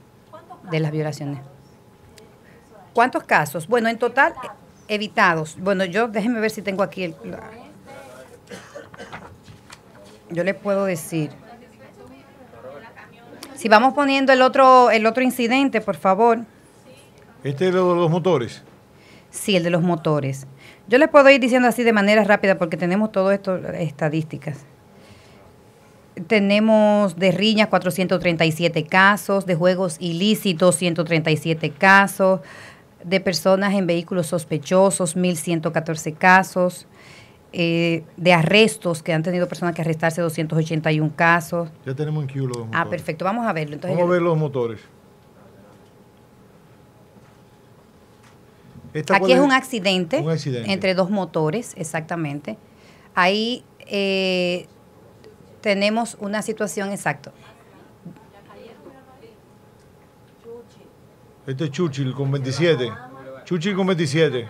de las violaciones. ¿Cuántos casos? Bueno, en total, evitados. Bueno, yo déjenme ver si tengo aquí el... Yo le puedo decir. Si vamos poniendo el otro, el otro incidente, por favor. ¿Este es de los motores? Sí, el de los motores. Yo les puedo ir diciendo así de manera rápida porque tenemos todo esto, estadísticas. Tenemos de riñas 437 casos, de juegos ilícitos 137 casos, de personas en vehículos sospechosos 1.114 casos, eh, de arrestos, que han tenido personas que arrestarse 281 casos. Ya tenemos en Q los motores. Ah, perfecto, vamos a verlo. Entonces, vamos a ver los motores. Aquí es un accidente, entre dos motores, exactamente. Ahí eh, tenemos una situación exacta. Este es Chuchil con 27. Chuchil con 27.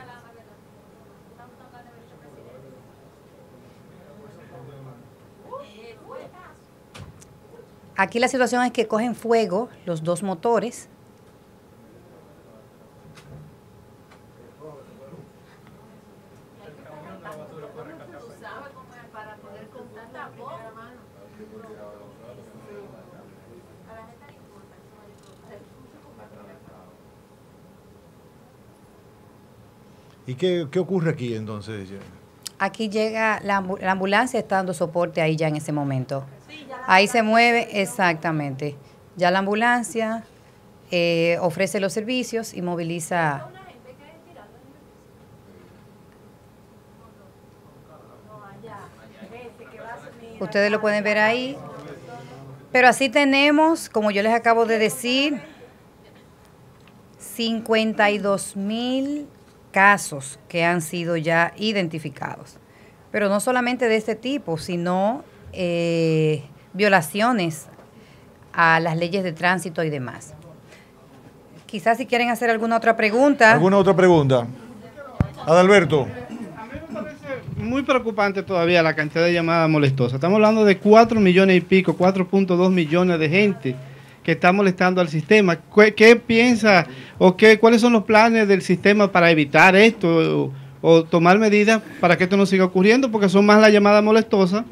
Aquí la situación es que cogen fuego los dos motores. ¿Y qué, qué ocurre aquí entonces? Aquí llega la, la, ambulancia, está dando soporte ahí ya en ese momento. Ahí se mueve, exactamente. Ya la ambulancia eh, ofrece los servicios y moviliza... Ustedes lo pueden ver ahí. Pero así tenemos, como yo les acabo de decir, 52 mil casos que han sido ya identificados. Pero no solamente de este tipo, sino eh, violaciones a las leyes de tránsito y demás. Quizás si quieren hacer alguna otra pregunta. ¿Alguna otra pregunta? Adalberto. Muy preocupante todavía la cantidad de llamadas molestosas. Estamos hablando de 4 millones y pico, 4.2 millones de gente que está molestando al sistema. ¿Qué, piensa o qué, cuáles son los planes del sistema para evitar esto o, tomar medidas para que esto no siga ocurriendo? Porque son más las llamadas molestosas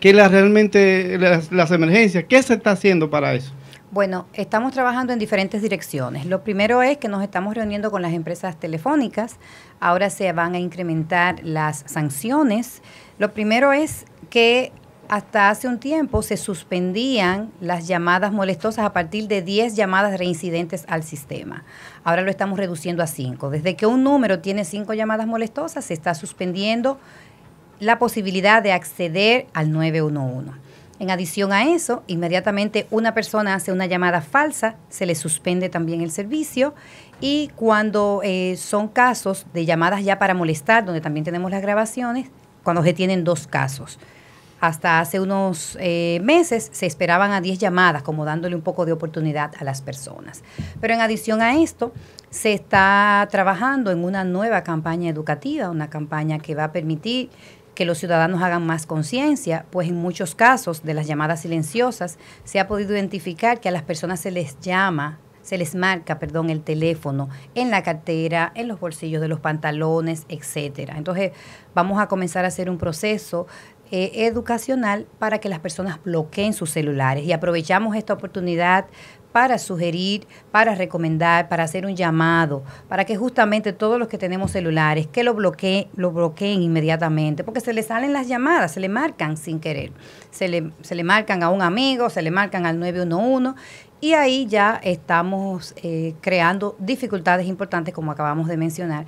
que las realmente las emergencias. ¿Qué se está haciendo para eso? Bueno, estamos trabajando en diferentes direcciones. Lo primero es que nos estamos reuniendo con las empresas telefónicas. Ahora se van a incrementar las sanciones. Lo primero es que hasta hace un tiempo se suspendían las llamadas molestosas a partir de 10 llamadas reincidentes al sistema. Ahora lo estamos reduciendo a 5. Desde que un número tiene 5 llamadas molestosas, se está suspendiendo la posibilidad de acceder al 911. En adición a eso, inmediatamente una persona hace una llamada falsa, se le suspende también el servicio y cuando eh, son casos de llamadas ya para molestar, donde también tenemos las grabaciones, cuando se tienen dos casos. Hasta hace unos eh, meses se esperaban a 10 llamadas, como dándole un poco de oportunidad a las personas. Pero en adición a esto, se está trabajando en una nueva campaña educativa, una campaña que va a permitir que los ciudadanos hagan más conciencia, pues en muchos casos de las llamadas silenciosas se ha podido identificar que a las personas se les llama se les marca, perdón, el teléfono en la cartera, en los bolsillos de los pantalones, etcétera. Entonces, vamos a comenzar a hacer un proceso eh, educacional para que las personas bloqueen sus celulares. Y aprovechamos esta oportunidad para sugerir, para recomendar, para hacer un llamado, para que justamente todos los que tenemos celulares, que lo bloqueen, lo bloqueen inmediatamente, porque se le salen las llamadas, se le marcan sin querer, se le, se le marcan a un amigo, se le marcan al 911 y ahí ya estamos eh, creando dificultades importantes, como acabamos de mencionar,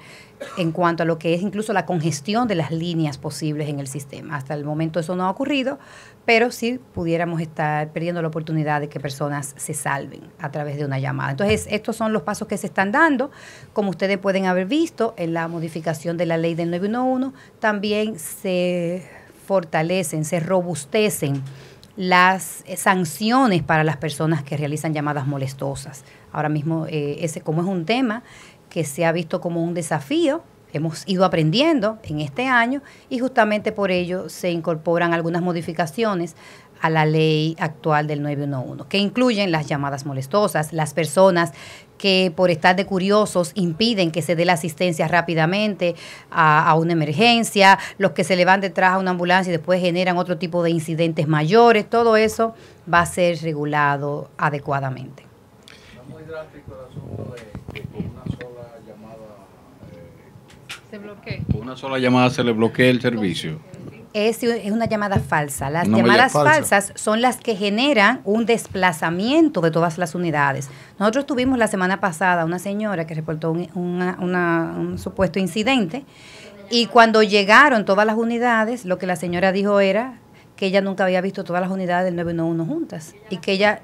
en cuanto a lo que es incluso la congestión de las líneas posibles en el sistema. Hasta el momento eso no ha ocurrido, pero sí pudiéramos estar perdiendo la oportunidad de que personas se salven a través de una llamada. Entonces, estos son los pasos que se están dando. Como ustedes pueden haber visto en la modificación de la ley del 911, también se fortalecen, se robustecen las eh, sanciones para las personas que realizan llamadas molestosas. Ahora mismo, eh, ese como es un tema que se ha visto como un desafío, hemos ido aprendiendo en este año y justamente por ello se incorporan algunas modificaciones a la ley actual del 911, que incluyen las llamadas molestosas, las personas que por estar de curiosos impiden que se dé la asistencia rápidamente a, una emergencia, los que se le van detrás a una ambulancia y después generan otro tipo de incidentes mayores, todo eso va a ser regulado adecuadamente. Muy drástico el asunto de que una sola llamada eh, se bloquee. Con una sola llamada se le bloquea el servicio es, una llamada falsa. Las llamadas falsas son las que generan un desplazamiento de todas las unidades. Nosotros tuvimos la semana pasada una señora que reportó un, un supuesto incidente y cuando llegaron todas las unidades, lo que la señora dijo era que ella nunca había visto todas las unidades del 911 juntas y que ella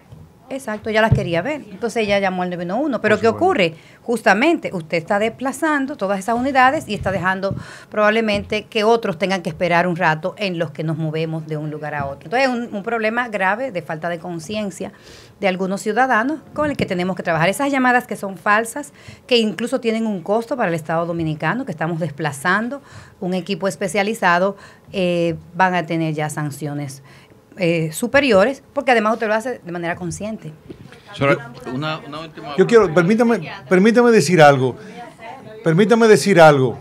Exacto, ya las quería ver. Entonces ella llamó al 911. Pero ¿qué ocurre? Justamente usted está desplazando todas esas unidades y está dejando probablemente que otros tengan que esperar un rato en los que nos movemos de un lugar a otro. Entonces es un, un problema grave de falta de conciencia de algunos ciudadanos con el que tenemos que trabajar. Esas llamadas que son falsas, que incluso tienen un costo para el Estado Dominicano, que estamos desplazando un equipo especializado, eh, van a tener ya sanciones eh, superiores, porque además usted lo hace de manera consciente. Yo quiero, permítame, permítame decir algo. Permítame decir algo.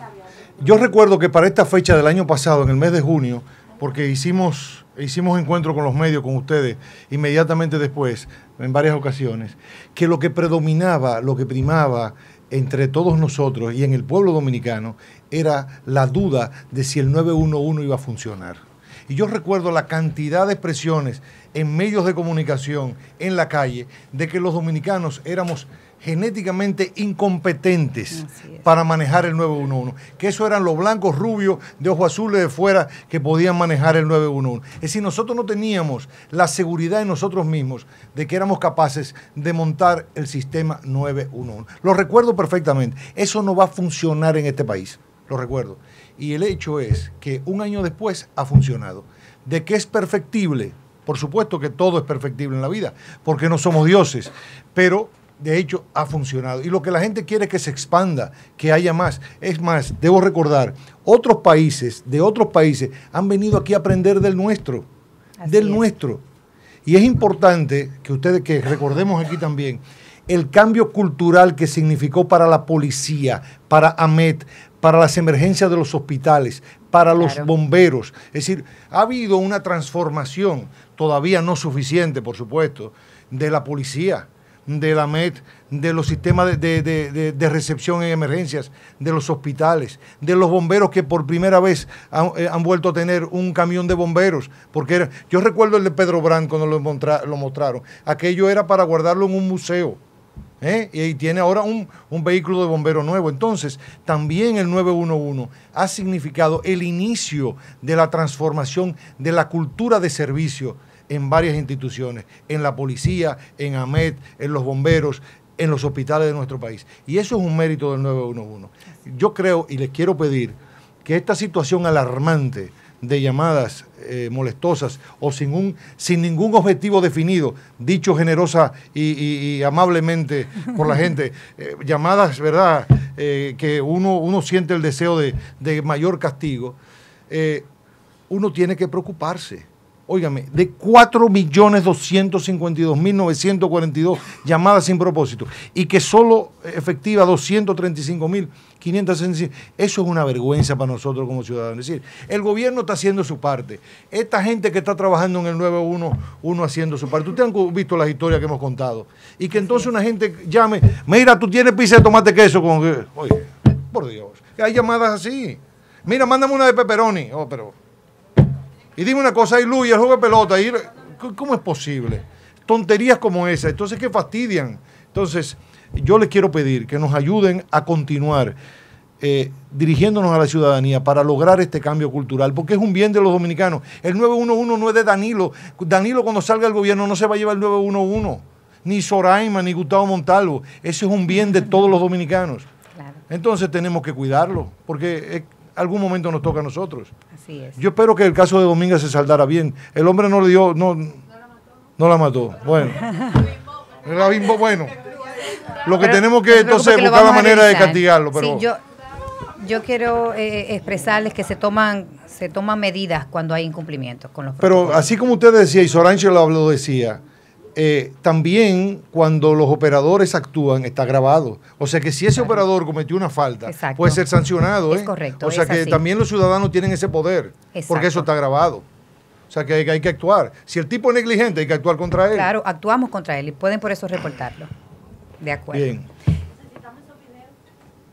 Yo recuerdo que para esta fecha del año pasado, en el mes de junio, porque hicimos, hicimos encuentro con los medios, con ustedes, inmediatamente después, en varias ocasiones, que lo que predominaba, lo que primaba entre todos nosotros y en el pueblo dominicano era la duda de si el 911 iba a funcionar Y yo recuerdo la cantidad de expresiones en medios de comunicación, en la calle, de que los dominicanos éramos genéticamente incompetentes para manejar el 911, que eso eran los blancos rubios de ojos azules de fuera que podían manejar el 911. Es decir, nosotros no teníamos la seguridad en nosotros mismos de que éramos capaces de montar el sistema 911. Lo recuerdo perfectamente. Eso no va a funcionar en este país, lo recuerdo. Y el hecho es que un año después ha funcionado. De que es perfectible, por supuesto que todo es perfectible en la vida, porque no somos dioses, pero de hecho ha funcionado. Y lo que la gente quiere es que se expanda, que haya más. Es más, debo recordar, otros países, de otros países, han venido aquí a aprender del nuestro, del nuestro. Y es importante que ustedes, que recordemos aquí también, el cambio cultural que significó para la policía, para AMET, para las emergencias de los hospitales, para los bomberos. Es decir, ha habido una transformación, todavía no suficiente, por supuesto, de la policía de la MET, de los sistemas de, recepción en emergencias, de los hospitales, de los bomberos que por primera vez eh, han, vuelto a tener un camión de bomberos. Porque yo recuerdo el de Pedro Brand cuando lo, lo mostraron. Aquello era para guardarlo en un museo. ¿Eh? Y tiene ahora un, un vehículo de bombero nuevo. Entonces, también el 911 ha significado el inicio de la transformación de la cultura de servicio en varias instituciones, en la policía, en AMET, en los bomberos, en los hospitales de nuestro país. Y eso es un mérito del 911. Yo creo y les quiero pedir que esta situación alarmante de llamadas eh, molestosas o sin, un, sin ningún objetivo definido, dicho generosa y, amablemente por la gente, eh, llamadas, ¿verdad?, eh, que uno, uno siente el deseo de, de mayor castigo, uno tiene que preocuparse óigame, de 4.252.942 llamadas sin propósito y que solo efectiva 235.565. Eso es una vergüenza para nosotros como ciudadanos. Es decir, el gobierno está haciendo su parte. Esta gente que está trabajando en el 911 haciendo su parte. Ustedes han visto las historias que hemos contado. Y que entonces una gente llame, mira, tú tienes pizza de tomate queso con... Oye, por Dios, hay llamadas así. Mira, mándame una de pepperoni. Oh, pero y dime una cosa, y el juego de pelota. Y, ¿Cómo es posible? Tonterías como esa. Entonces, ¿qué fastidian? Entonces, yo les quiero pedir que nos ayuden a continuar eh, dirigiéndonos a la ciudadanía para lograr este cambio cultural, porque es un bien de los dominicanos. El 911 no es de Danilo. Danilo cuando salga del gobierno no se va a llevar el 911, ni Soraima, ni Gustavo Montalvo. Ese es un bien de todos los dominicanos. Entonces tenemos que cuidarlo, porque algún momento nos toca a nosotros. Así es. Yo espero que el caso de Dominga se saldara bien. El hombre no le dio, no, no la mató. Bueno. la bimbo, bueno. Lo que tenemos que entonces buscar la manera de castigarlo. Pero... yo, yo quiero eh, expresarles que se toman se toman medidas cuando hay incumplimientos con los Pero así como usted decía, y Sorancho lo decía, eh, también cuando los operadores actúan está grabado. O sea que si ese operador cometió una falta, puede ser sancionado. Es ¿eh? correcto. O sea que también los ciudadanos tienen ese poder, porque eso está grabado. O sea que hay, hay, que actuar. Si el tipo es negligente, hay que actuar contra él. Claro, actuamos contra él y pueden por eso reportarlo. De acuerdo. Bien.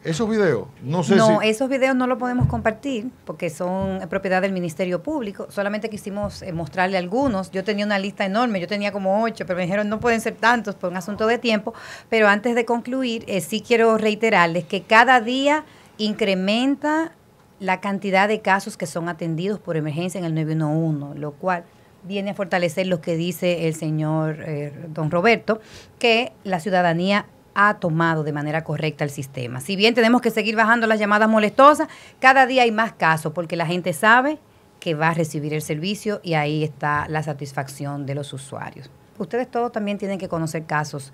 Esos videos, no sé no, esos videos no los podemos compartir porque son propiedad del Ministerio Público. Solamente quisimos eh, mostrarle algunos. Yo tenía una lista enorme, yo tenía como ocho, pero me dijeron no pueden ser tantos por un asunto de tiempo. Pero antes de concluir, eh, sí quiero reiterarles que cada día incrementa la cantidad de casos que son atendidos por emergencia en el 911, lo cual viene a fortalecer lo que dice el señor eh, don Roberto, que la ciudadanía ha tomado de manera correcta el sistema. Si bien tenemos que seguir bajando las llamadas molestosas, cada día hay más casos porque la gente sabe que va a recibir el servicio y ahí está la satisfacción de los usuarios. Ustedes todos también tienen que conocer casos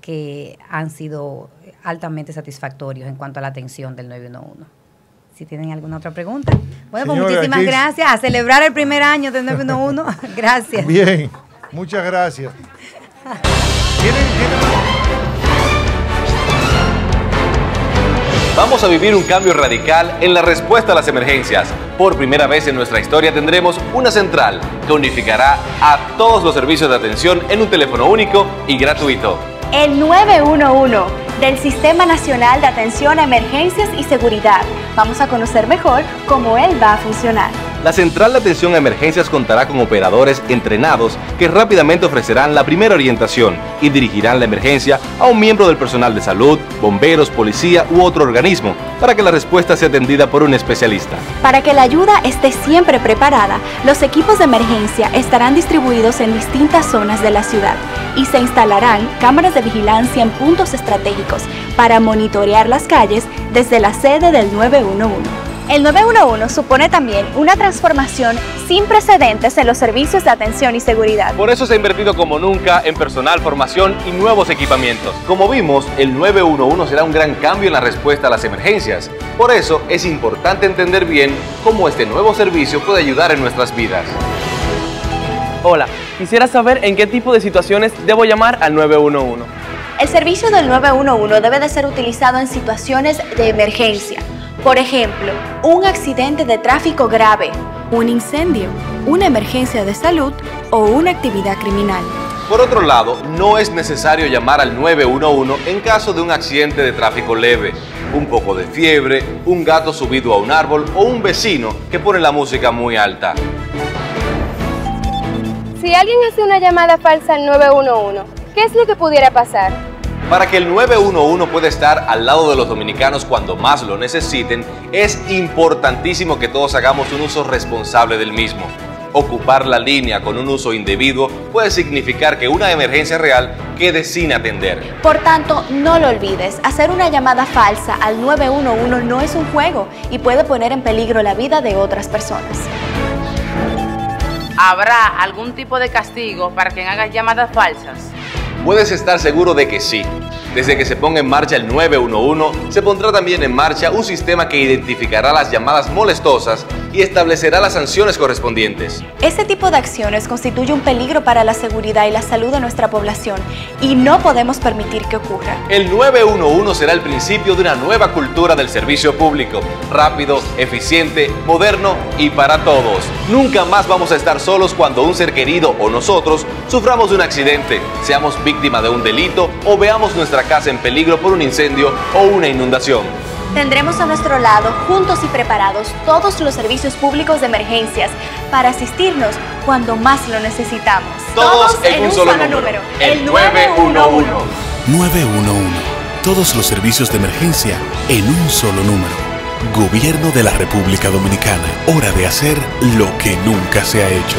que han sido altamente satisfactorios en cuanto a la atención del 911. Si tienen alguna otra pregunta. Bueno, pues muchísimas gracias. A celebrar el primer año del 911. gracias. Bien, muchas gracias. Vamos a vivir un cambio radical en la respuesta a las emergencias. Por primera vez en nuestra historia tendremos una central que unificará a todos los servicios de atención en un teléfono único y gratuito. El 911 del Sistema Nacional de Atención a Emergencias y Seguridad. Vamos a conocer mejor cómo él va a funcionar. La central de atención a emergencias contará con operadores entrenados que rápidamente ofrecerán la primera orientación y dirigirán la emergencia a un miembro del personal de salud, bomberos, policía u otro organismo para que la respuesta sea atendida por un especialista. Para que la ayuda esté siempre preparada, los equipos de emergencia estarán distribuidos en distintas zonas de la ciudad y se instalarán cámaras de vigilancia en puntos estratégicos para monitorear las calles desde la sede del 911. El 911 supone también una transformación sin precedentes en los servicios de atención y seguridad. Por eso se ha invertido como nunca en personal, formación y nuevos equipamientos. Como vimos, el 911 será un gran cambio en la respuesta a las emergencias. Por eso es importante entender bien cómo este nuevo servicio puede ayudar en nuestras vidas. Hola, quisiera saber en qué tipo de situaciones debo llamar al 911. El servicio del 911 debe de ser utilizado en situaciones de emergencia por ejemplo, un accidente de tráfico grave, un incendio, una emergencia de salud o una actividad criminal. Por otro lado, no es necesario llamar al 911 en caso de un accidente de tráfico leve, un poco de fiebre, un gato subido a un árbol o un vecino que pone la música muy alta. Si alguien hace una llamada falsa al 911, ¿qué es lo que pudiera pasar? Para que el 911 pueda estar al lado de los dominicanos cuando más lo necesiten, es importantísimo que todos hagamos un uso responsable del mismo. Ocupar la línea con un uso indebido puede significar que una emergencia real quede sin atender. Por tanto, no lo olvides, hacer una llamada falsa al 911 no es un juego y puede poner en peligro la vida de otras personas. ¿Habrá algún tipo de castigo para quien haga llamadas falsas? Puedes estar seguro de que sí. Desde que se ponga en marcha el 911, se pondrá también en marcha un sistema que identificará las llamadas molestosas y establecerá las sanciones correspondientes. Este tipo de acciones constituye un peligro para la seguridad y la salud de nuestra población y no podemos permitir que ocurra. El 911 será el principio de una nueva cultura del servicio público, rápido, eficiente, moderno y para todos. Nunca más vamos a estar solos cuando un ser querido o nosotros suframos de un accidente, seamos víctima de un delito o veamos nuestra casa en peligro por un incendio o una inundación. Tendremos a nuestro lado, juntos y preparados, todos los servicios públicos de emergencias para asistirnos cuando más lo necesitamos. Todos, en, un, solo, número. El 911. 911. Todos los servicios de emergencia en un solo número. Gobierno de la República Dominicana. Hora de hacer lo que nunca se ha hecho.